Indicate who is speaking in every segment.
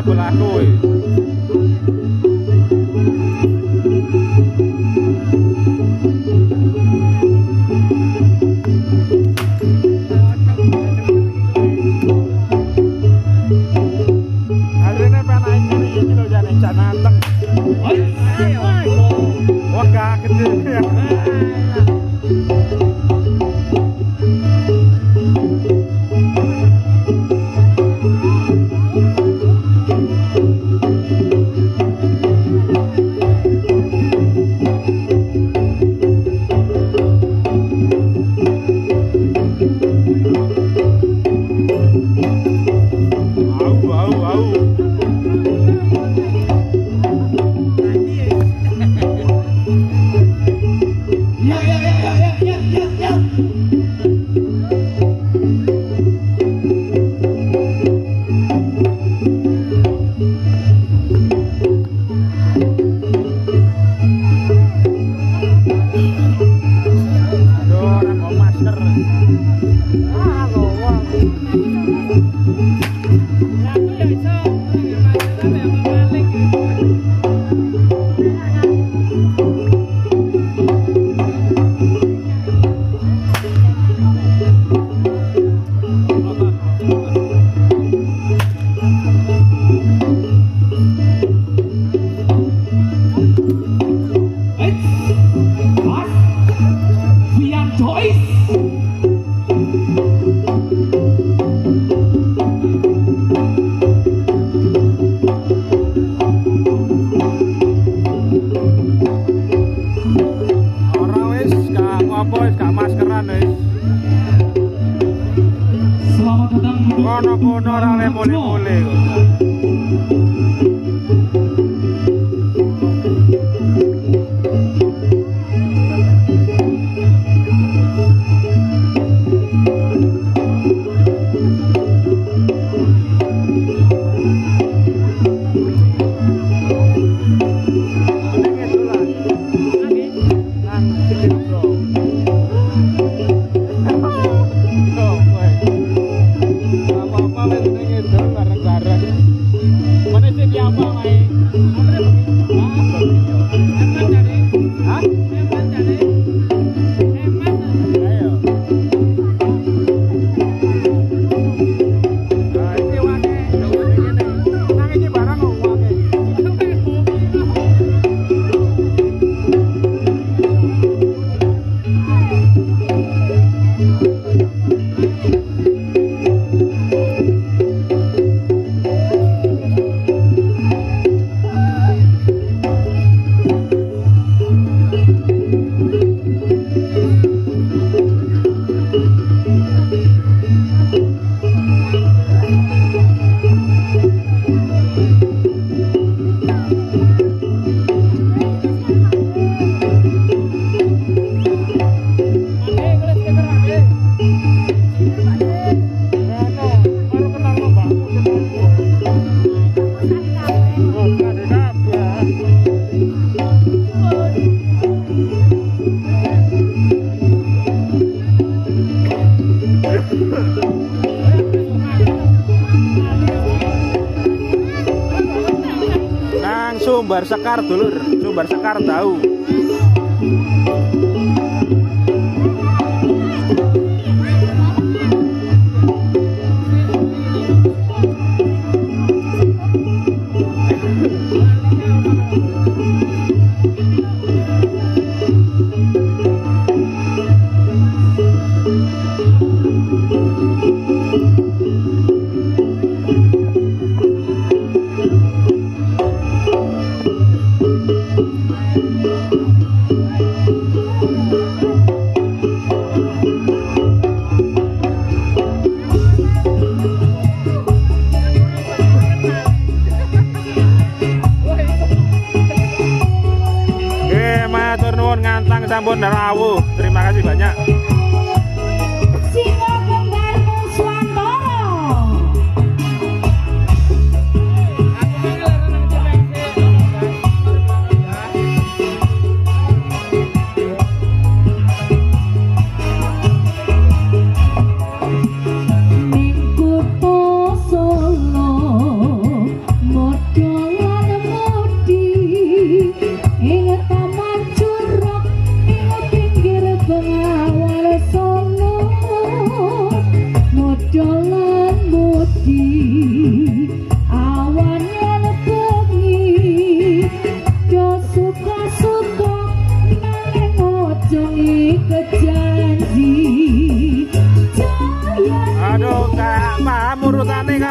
Speaker 1: sebelahku. Sekar dulur, Sumbar Sekar tahu. Sampun rawuh. Terima kasih banyak.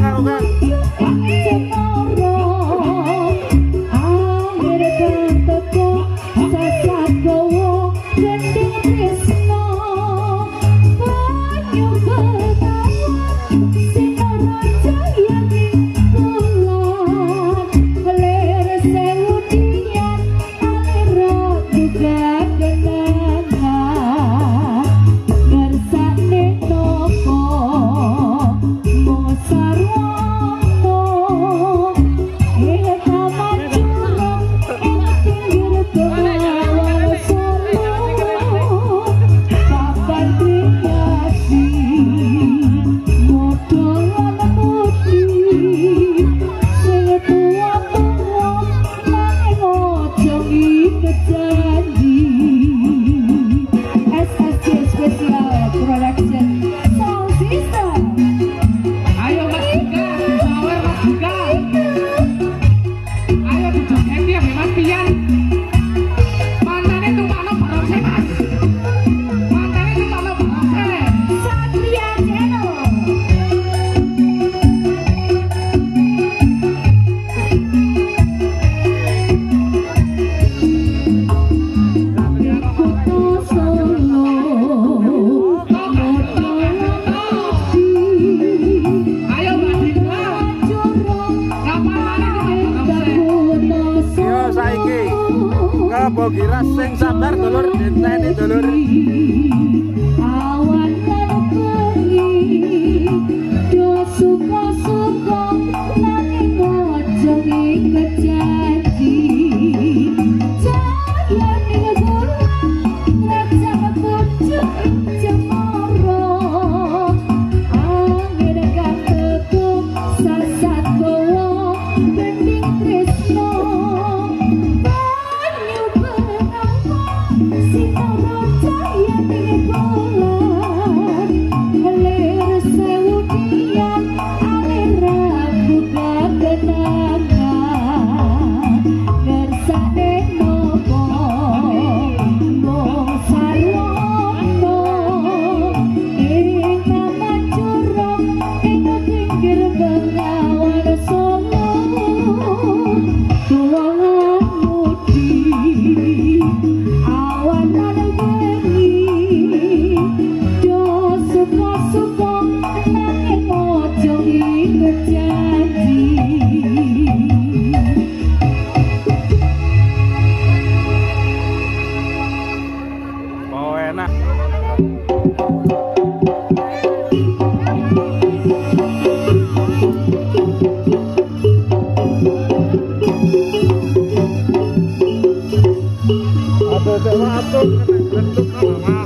Speaker 2: nakakauga. Cristo. 那你都看好了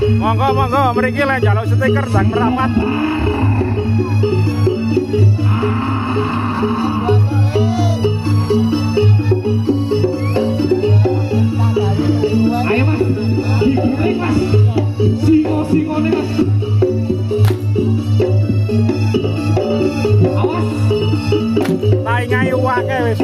Speaker 2: monggo monggo mriki lek njaluk stiker sang merapat.
Speaker 3: Ayo mas, digoreng mas, singo singo nih mas. Awas,
Speaker 2: tayangnya uang kayak wes